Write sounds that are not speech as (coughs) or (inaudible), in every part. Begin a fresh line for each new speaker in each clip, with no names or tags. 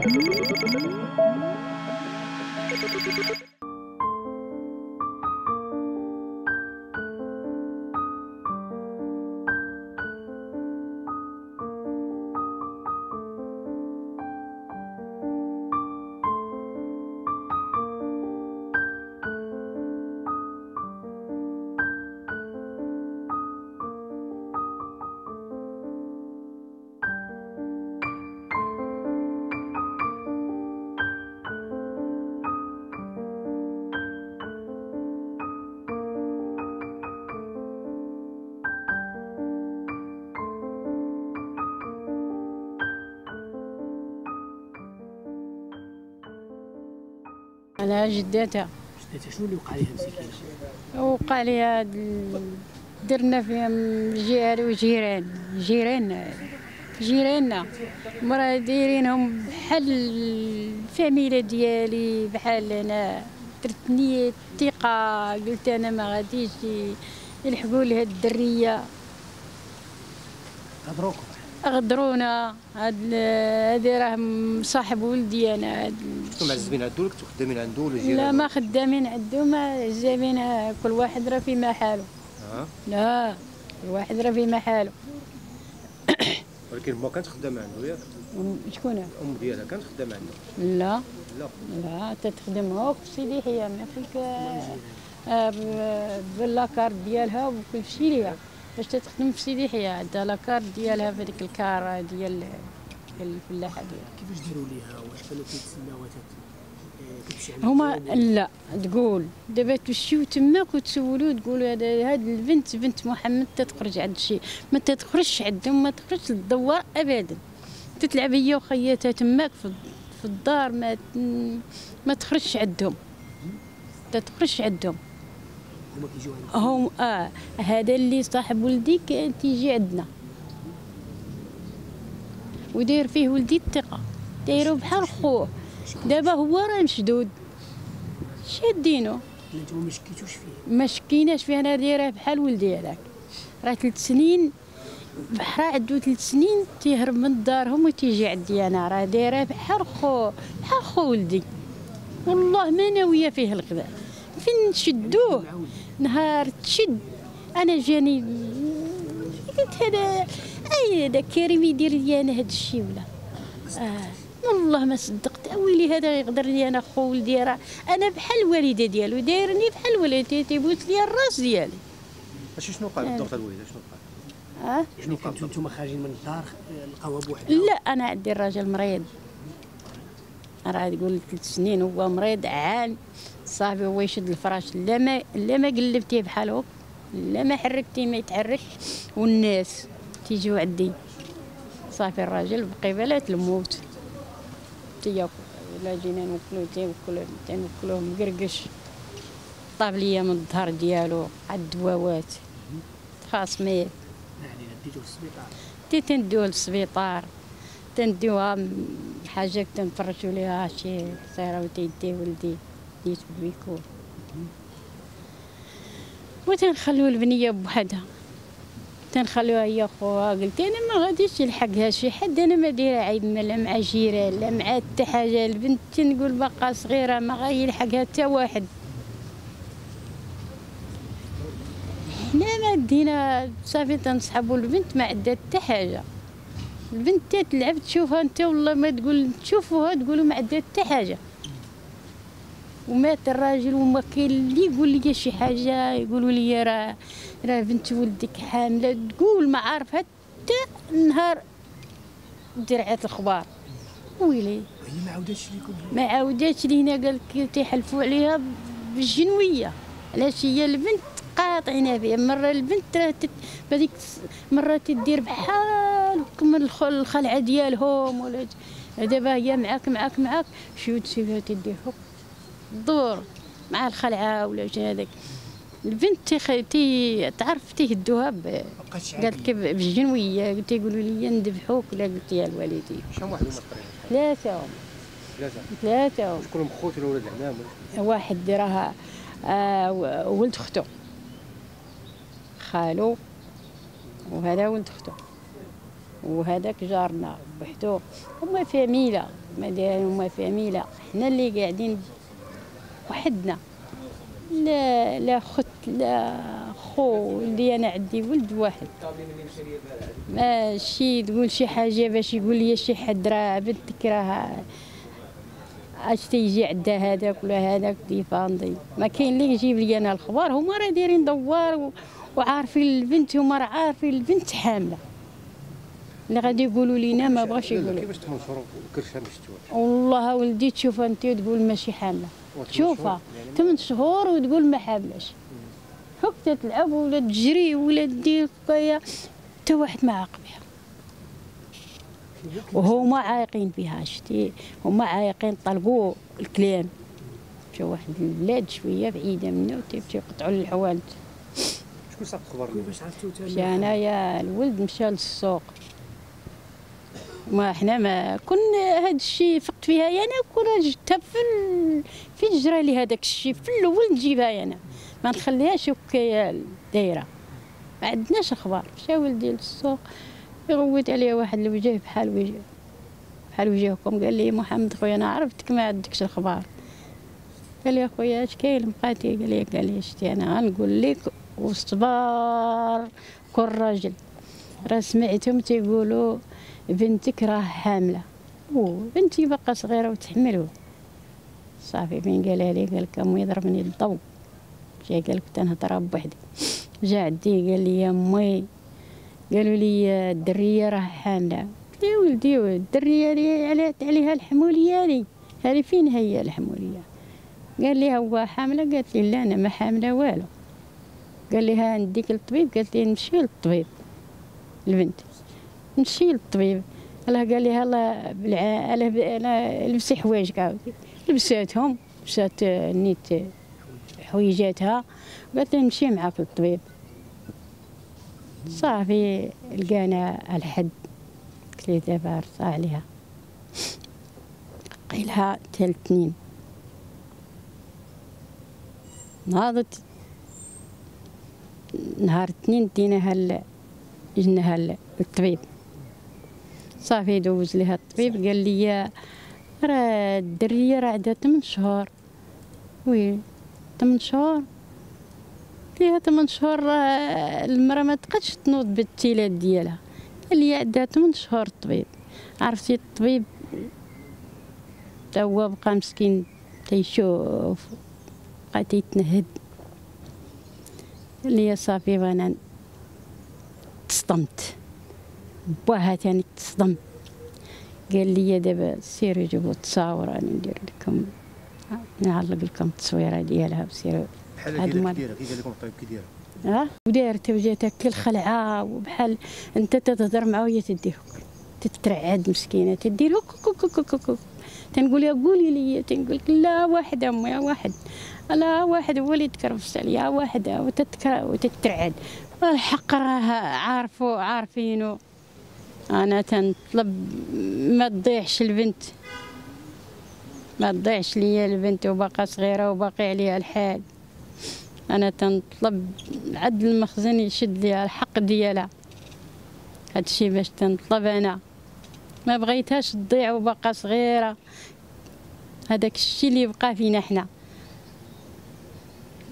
Thank you. على جداتها.
جدتها شنو اللي وقع لها مسكينة؟
وقع لها درنا فيها جيران وجيران جيران جيراننا مرا دايرينهم بحال الفاميلة ديالي بحال أنا درتني الثقة قلت أنا ما غاديش يلحقوا لها الدرية.
هضروكم
غدرونا. هاد هادي راه صاحب ولدي أنا. هاد
كنتو معزبين عنده ولا كنتو خدامين عنده ولا
لا
جيران
ما خدامين عندو ما جايبين كل واحد راه فيما حاله.
آه
لا كل واحد راه فيما حاله. (coughs)
ولكن ما كانت خدامة عنده ياك
ون- شكون؟
الام ديالها كانت خدامة عنده
لا.
لا.
لا تتخدم هوك في سيدي حيا ما فيك آه، باللاكار ديالها وكل شيء ليها. باش تتخدم في سيدي حيا عندها لاكار ديالها في ديك الكار ديال ديال الفلاحه ديالها
كيفاش داروا ليها؟ كيتسناو تت- آه، عند
هما؟ لا تقول. دابا تمشيو تماك وتسولوا تقولوا هذا هاد البنت بنت محمد تتخرج عند شي. ما تتخرجش عندهم ما تخرجش للدوار ابدا. تتلعب هي وخياتها تماك في في الدار ما ما تخرجش عندهم. تتخرجش عندهم.
هما كيجيو عند
هم آه هذا اللي صاحب ولدي كان تيجي عندنا. وداير فيه ولدي الثقة. دايرو بحال خوه. دابا هو راه مشدود. شادينو.
أنتم ما شكيتوش فيه.
ما شكيناش فيه. أنا دايرة بحال ولدي هذاك. راه ثلاث سنين بحرا عندو ثلاث سنين تيهرب من دارهم وتيجي عندي أنا. راه دايرة بحال خو بحال خو ولدي. والله ما ناويه فيه الغذاء فين نشدوه نهار تشد. أنا جاني قلت هذا أي هذا كريم يدير لي أنا هذا الشيء ولا؟ آه. والله ما صدقت. ويلي هذا يقدر لي أنا خو ولدي راه. أنا بحال الوالدة ديالو دايرني بحال والدتي تيبوس لي الراس ديالي.
ماشي شنو وقع بالضبط الوالدة؟ شنو وقع
آه؟
يعني كنتو نتوما خارجين من الدار آه، لقاوها بوحدها
لا أنا عندي الراجل مريض. راه تقول ثلاث سنين هو مريض عام. صافي هو يشد الفراش. لا ما لا ما قلبتيه بحال هوك لا ما حركتيه ما يتحركش. والناس تيجيو عندي. صافي الراجل بقبالة الموت تياكل ولا جينا نوكلو تيوكلو تنوكلوه مقرقش طاب ليا من الظهر ديالو عاد الدواوات خاصميه
يعني ديتو في السبيطار.
تي تندوه للسبيطار. تندوها م- حاجة تنفرشوا ليها شي صايرة وتيدي ولدي. ديت بيكون وتنخلو البنية بوحدها. تنخلوها هي خوها قلت أنا ما غاديش يلحقها شي حد. أنا ما دايرة عيب لا مع جيران لا مع حتى حاجة. البنت تنقول باقا صغيرة ما غيلحقها حتى واحد. حنا ما دينا صافي تنصحبوا البنت ما عندها حتى حاجة. البنت تلعب تشوفها أنت والله ما تقول تشوفوها تقولوا ما عندها حتى حاجة. ومات الراجل وما كاين اللي يقول لي شي حاجة. يقولوا لي راه راه بنت ولدك حاملة. تقول ما عارف حتى نهار درعات الخبار. ويلي.
هي ما عاوداتش ليكم
ما عاوداتش لينا قال لك تيحلفوا عليها بالجنوية. علاش هي البنت قاطعين فيها مرة البنت. بهذيك مرة تدير بحال الخ- الخلعة ديالهم. ولا دابا هي معاك معاك معاك. شو تسيبها تدير فوق الدور مع الخلعة ولا شي هذاك. البنت تيخ... تي... تعرف تيهدوها ب... قالت لك بالجنويه تيقولوا لي نذبحوك ولا قلت يا الوالدين
شحال واحد هما
ثلاثة هم
ثلاثة.
ثلاثة هم
كلهم خوت ولا ولاد ولا
واحد راه آه ولد اختو خالو. وهذا ولد اختو وهذاك جارنا بوحدو. هما فاميلة ما دايرين ما فاهمين لا حنا اللي قاعدين وحدنا. لا لا خت لا خو اللي أنا عندي ولد واحد. ماشي تقول شي حاجة باش يقول لي شي حد راه بنتك راه أش تيجي عندها هذاك ولا هذاك ديفاندي ما كاين اللي يجيب لي أنا الخبار هما راه دايرين دوار وعارفين البنت هما راه عارفين البنت حاملة. اللي غادي يقولوا لينا ما بغاش يقولوا.
كيفاش تمنشروا وكرشها باش تولد
والله ولدي تشوفها أنت تقول ماشي حاملة. تشوفها ثمان شهور وتقول ما حاملاش هكا تلعب ولا تجري ولا دير هكايا حتى واحد ما عاق بها. وهما عايقين بها شتي. هما عايقين طلقوا الكلام. مشاو واحد البلاد شوية بعيدة منا وتيمشيو يقطعوا الحوالت
شكون صاحب الخبر منك؟
كيفاش عرفتوا
مشى
تما
أنايا الولد مشى للسوق. ما إحنا ما كنا هاد الشيء فقت فيها انا كنا جبتها في. في جرى لي هذاك الشيء في الأول نجيبها أنا ما نخليهاش هكايا دايرة. ما عندناش أخبار. مشى ولدي للسوق يغوت عليه واحد الوجه بحال وجه بحال وجهكم. قال لي محمد خويا أنا عرفتك ما عندكش الخبار قال لي أخويا اش كاين؟ بقاتي قال لي قال لي شتي أنا غنقول لك وصبار كل راجل. راه سمعتهم تيقولوا بنتك راه حاملة. وبنتي باقا صغيرة وتحملوا صافي فين قالها لي قال لك أمي ضربني الضو جا قال لك تنهضر بوحدي جا عندي قال لي يا أمي قالوا لي الدرية راه حاملة. قلت يا ولدي الدرية لي علات عليها الحمولية لي هذه فين هي الحمولية؟ قال لي هو حاملة؟ قالت لي لا أنا ما حاملة والو. قال لي ها نديك للطبيب قالت لي نمشي للطبيب البنت نمشي للطبيب الله قال لي هلا. أنا أنا لبسي حوايجك عاودي لبساتهم لبسات آه، نيت حويجاتها. قالت لي نمشي معاك للطبيب. صافي لقانا الحد. قلت لي دابا رصا عليها قيلها تال اثنين. ناضت. نهار الاثنين ديناها جناها للطبيب صافي دوز ليها الطبيب قال لي راه الدريه راه عندها 8 شهور. وي 8 شهور؟ فيها 8 شهور راه المرأة ما تقدش تنوض بالتيلات ديالها. قال لي عندها 8 شهور الطبيب عرفتي الطبيب؟ تا هو بقى مسكين تيشوف بقى تيتنهد. قال لي صافي أنا تصدمت بواها تاني تصدم. قال لي دابا سيروا جيبوا التصاور أنا ندير لكم نعلق لكم التصويرة ديالها وسيروا
ديالك
المرة.
كي قال لكم الطبيب كي دايره
آه؟ ودارت وجات هكا الخلعة وبحال أنت تتهضر معاه وهي تدي هك تترعد مسكينة تدير تنقول يا قولي لي تنقول لك لا واحد امي واحد. لا واحد هو اللي يتكرفس عليا واحد وتترعد. الحق راه عارفو عارفينو. أنا تنطلب ما تضيعش البنت. ما تضيعش ليا البنت وباقا صغيرة وباقي عليها الحال. أنا تنطلب عد المخزن يشد لي الحق ديالها. هادشي باش تنطلب أنا. ما بغيتهاش تضيع وباقا صغيرة. هذاك الشيء اللي بقى فينا حنا.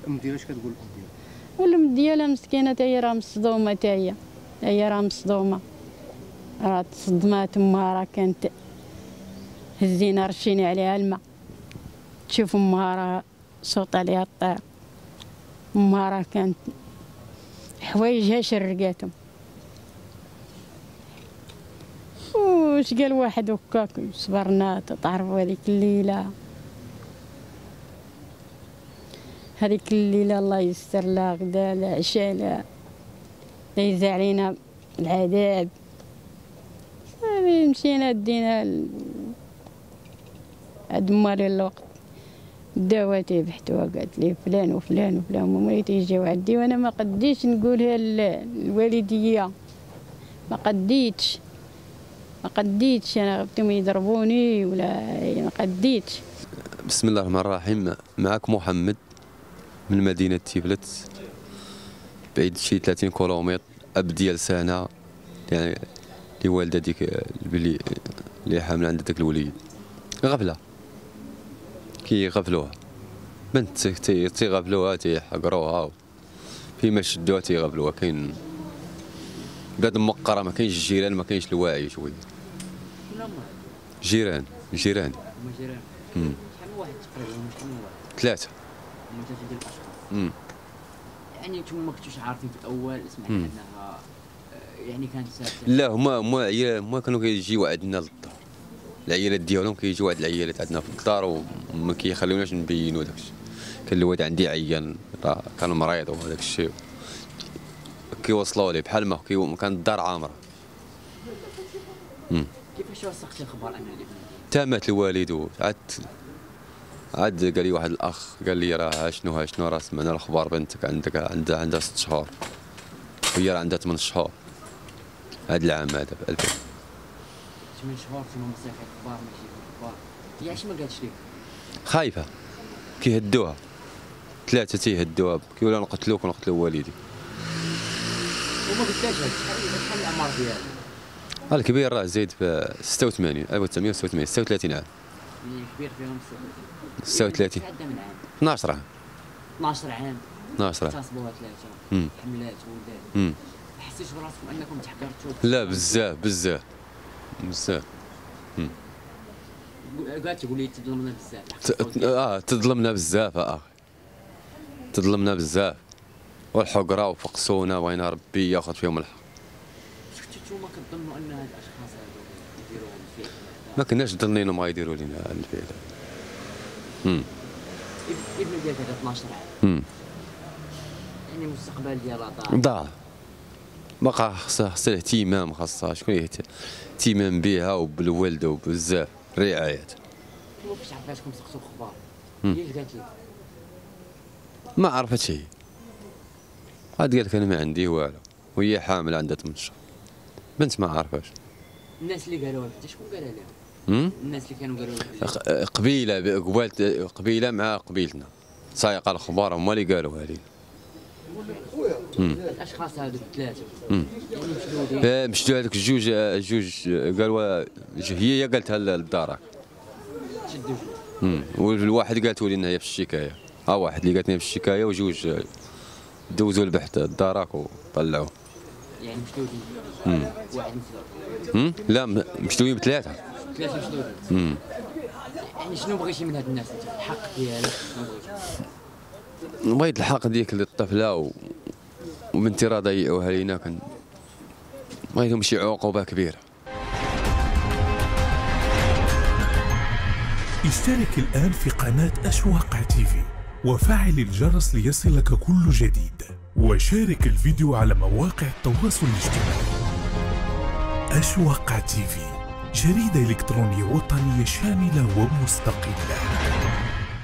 الأم ديالها اش كتقول الام ديالها
والأم ديالها مسكينة تا هي راه مصدومة تا هي راه مصدومة. راه تصدمات امها راه كانت هزينا رشينا عليها الماء. تشوف أمها راه صوت عليها الطير. أمها راه كانت حوايجها شرقاتهم. وش قال واحد هكاك؟ صبرنا تعرفوا هذيك الليلة. هذيك الليلة الله يستر لها غدا لا عشاء لا لا يزع علينا العذاب. مشينا دينا مالي الوقت. داوها تيبحثوها قالت لي فلان وفلان وفلان هما تيجيو عندي وأنا ما قديتش نقولها لل- للوالدية ما قديتش ما قديتش. أنا غبتهم يضربوني ولا ما قديتش.
بسم الله الرحمن الرحيم. معك محمد من مدينة تيفلت بعيد شي 30 كيلومتر أب ديال سنة يعني اللي والدة ديك اللي اللي حاملة عند داك الوليد. غفلة. كيغفلوها بنت تي- تيغفلوها تيحقروها فيما شدوها تيغفلوها كاين بلاد موقره ما كاينش الجيران ما كاينش الوعي
شوية.
جيران جيران.
جيران. شحال من واحد تقريبا؟ شحال من واحد؟ ثلاثة. ثلاثة ديال
الأشخاص.
يعني نتوما ما كنتوش عارفين في الأول
مم.
إنها يعني كانت
لا هما هما عيال هما كانوا كيجيو عندنا للدار. العيالات ديالهم كيجيو عند العيالات عندنا في الدار وما كيخليوناش نبينوا داكشي. كان الواد عندي عيان راه كان مريض وهذاك الشيء. كيوصلوا لي بحال ما كان الدار عامره
كيفاش وثقتي الخبر ان
تامت الوالد وعاد عاد قال لي واحد الأخ قال لي راه شنو ها شنو راه سمعنا الأخبار بنتك عندك عندها عندها ست شهور. وهي راه عندها ثمان شهور. هاد العام هذا ب 2000
ثمان شهور ثم مصيفة أخبار ماشي أخبار هي علاش ما قالتش لك
خايفة. كيهدوها. ثلاثة تيهدوها. كيقولوا نقتلوك ونقتلوا والدي
وما قلتلاش شحال الاعمار ديالها
الكبير راه زايد في 86 1986 36 عام
يعني كبير فيهم
36
عندها من عام
12 عام
12 عام.
12 عام
اغتصبوها
ثلاثة.
حملات ولدات. ما حسيتش براسكم انكم تحقرتوا
لا بزاف بزاف بزاف.
قالت تقول لي تظلمنا بزاف.
آه تظلمنا بزاف أخي تظلمنا بزاف. والحقرة وفقسونا بغينا ربي ياخذ فيهم الحق.
كنتو نتوما كتظنوا أن هاد الأشخاص هادو يديروا الفعل؟
ما كناش ظنينهم غيديروا لنا هاد الفعل. امم
إب- ابن ديالك هذا 12 عام
امم
يعني المستقبل ديالها ضاع
ضاع بقى خاصها خاصها الاهتمام خاصها شكون اهتمام بها وبالولد وبزاف. رعاية.
كيما فاش عرفاتكم سقطوا أخبار
مم.
هي قالت لك
ما عرفت هي عاد قالت أنا ما عندي والو. وهي حامل عندها 8 شهور بنت ما عارفاش
الناس اللي قالوها حتى شكون قالها لها؟ الناس اللي كانوا قالوا
قبيلة قبالت قبيلة مع قبيلتنا. سايقه الأخبار هما اللي قالوها لي.
الاشخاص هادو الثلاثه مشدودين
مشدوا هذوك الجوج جوج آه، قالوا هي هي قالتها للدار.
شدوا جوج
امم والواحد قالت لي إنها هي في الشكاية. ها واحد اللي قالت لي في الشكاية وجوج دوزوا البحث الدارك وطلعوه
يعني مشدودين. واحد
امم لا م- مشدوين بثلاثة.
ثلاثة مشدودين يعني شنو بغيتي من هاد الناس؟ الحق ديالك؟ شنو بغيتي؟
بغيت الحق ديك للطفلة و... وبنتي راه ضيعوها لينا كان بغيتهم شي عقوبة كبيرة.
اشترك الآن في قناة أشواق تيفي وفعل الجرس ليصلك كل جديد. وشارك الفيديو على مواقع التواصل الاجتماعي. أشواق تيفي جريدة إلكترونية وطنية شاملة ومستقلة.